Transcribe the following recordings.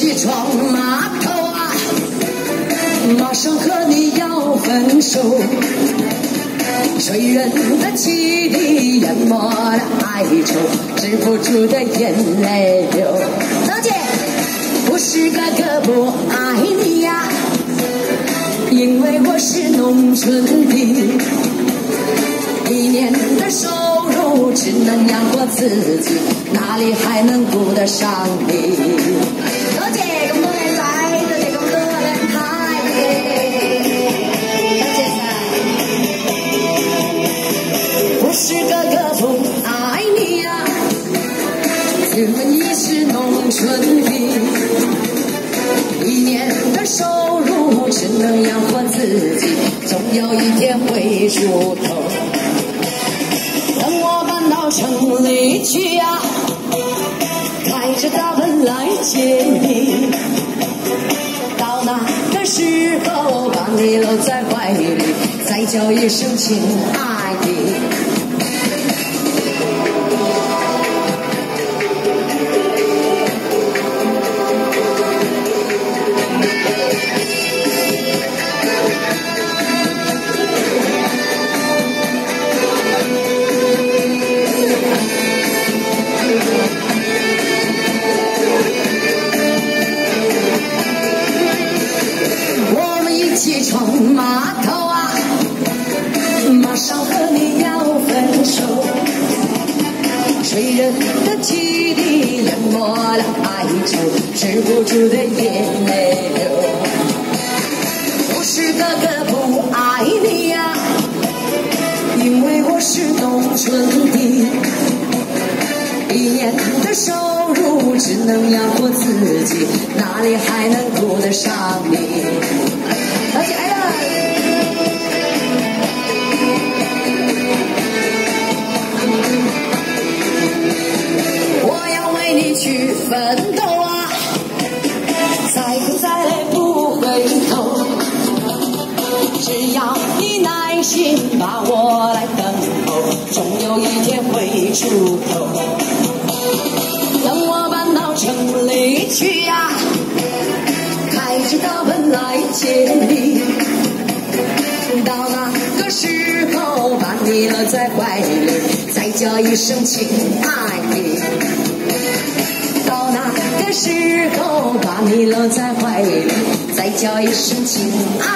起床，码头啊，马上和你要分手。醉人的汽笛淹没了哀愁，止不住的眼泪流。老姐，不是哥哥不爱你呀，因为我是农村的，一年的收入只能养活自己，哪里还能顾得上你？自問也是农村的，一年的收入只能养活自己，总有一天会出头。等我搬到城里去呀、开着大奔来接你，到那个时候把你搂在怀里，再叫一声亲爱的。想和你要分手。醉人的记忆淹没了哀愁，止不住的眼泪流。不是哥哥不爱你呀、因为我是农村的。一年的收入只能养活自己，哪里还能顾得上你？奋斗啊，再苦再累不回头。只要你耐心把我来等候，总有一天会出头。等我搬到城里去呀、开着大奔来接你。到那个时候，把你搂在怀里，再叫一声亲爱。的时候，把你搂在怀里，再叫一声亲爱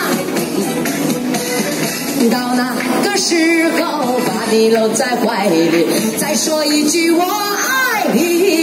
的。到那个时候，把你搂在怀里，再说一句我爱你。